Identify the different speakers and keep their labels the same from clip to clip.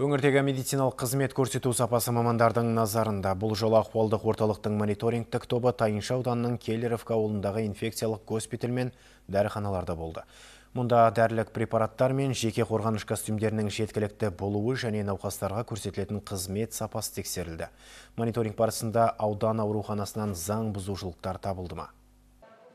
Speaker 1: Өңірдегі медициналық қызмет көрсету сапасы мамандардың назарында. Бұл жолы ахуалдық орталықтың мониторингтік тобы Тайынша ауданының Келлеровка ауылындағы инфекциялық госпиталь мен дәріханаларда болды. Мұнда дәрілік препараттар мен жеке қорғаныш костюмдерінің жеткілікті болуы және науқастарға көрсетілетін қызмет сапасы тексерілді. Мониторинг барысында аудан ауруханасынан заң бұзушылықтар табылды ма?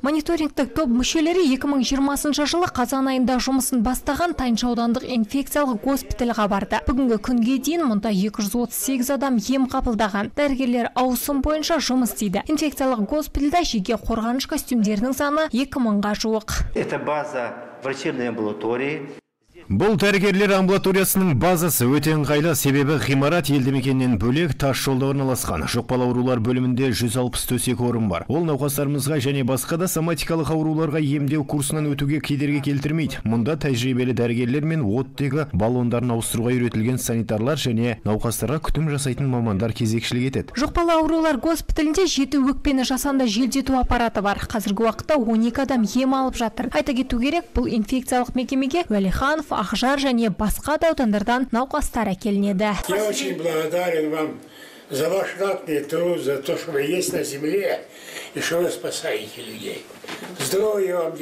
Speaker 2: Мониторингтік топ мүшелері 2020 жылы қазан айында жұмысын бастаған Тайынша аудандық инфекциялық госпитальға барды. Бүгінгі күнге дейін мұнда 238 адам ем қабылдаған. Дәрігерлер ауысым бойынша жұмыс істейді. Инфекциялық госпитальда жеке қорғаныш костюмдерінің саны 2000-ға жуық.
Speaker 3: Это база врачебной амбулатории.
Speaker 1: Бұл дәрігерлер амбулаториясының базасы өте ыңғайлы себебі ғимарат елді мекеннен бөлек тас жолда орналасқан. Жұқпалы аурулар бөлімінде 160 төсек орын бар. Ол науқастарымызға және басқа да соматикалық ауруларға емдеу курсынан өтуге кедергі келтірмейді. Мұнда тәжірибелі дәрігерлер мен оттегі баллондарын ауыстыруға үйретілген санитарлар және науқастарға күтім жасайтын мамандар кезекшілік етеді.
Speaker 2: Жұқпалы аурулар госпиталінде жеті өкпені жасанды желдету аппараты бар. Қазіргі уақытта 12 адам ем алып жатыр. Айта кету керек, бұл инфекциялық мекемеге Уәлиханов, Ақжар және басқа да аудандардан науқастар әкелінеді.
Speaker 4: Я очень благодарен вам за ваш ратный труд, за то, что вы есть на земле и что вы спасаете людей. Здоровья вам.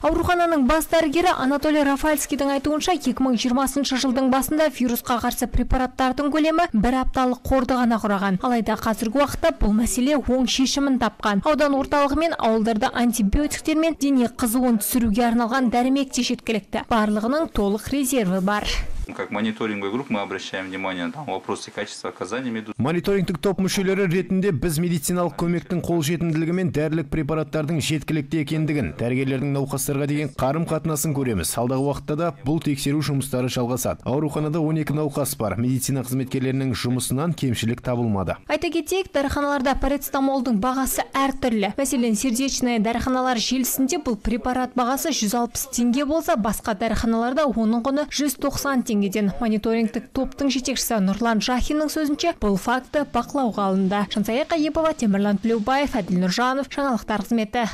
Speaker 2: Аурухананың бас дәрігері Анатолий Рафальскийдің айтуынша 2020 жылдың басында вирусқа қарсы препараттардың көлемі бір апталық қорды ғана құраған. Алайда қазіргі уақытта бұл мәселе оң шешімін тапқан. Аудан орталығы мен ауылдарда антибиотиктер мен дене қызуын түсіруге арналған дәрмек те жеткілікті. Барлығының толық резерві бар.
Speaker 5: Как мониторинговая группа мы обращаем внимание на вопросы качества оказания медуз.
Speaker 1: Мониторингтік топ мүшелері ретінде біз медициналық көмектің қолжетімділігі мен дәрілік препараттардың жеткілікті екендігін, дәрігерлердің науқастарға деген қарым қатынасын көреміз. Алдағы уақытта да бұл тексеру жұмыстары жалғасады. Ауруханада 12 науқас бар. Медицина қызметкерлерінің жұмысынан кемшілік табылмады.
Speaker 2: Айта кетейік, дәріханаларда парацетамолдың бағасы әртүрлі. Мәселен, сердечная дәріханалар желісінде бұл препарат бағасы 160 теңге болса, басқа дәріханаларда оның құны 190 теңгеден. Мониторингтік топтың жетекшісі Нұрлан Жахиннің сөзінше, бұл факті бақылауға алынды. Жансая Қайыпова, Темірлан Плеубаев, Әділ Нұржанов, жаңалықтар қызметі.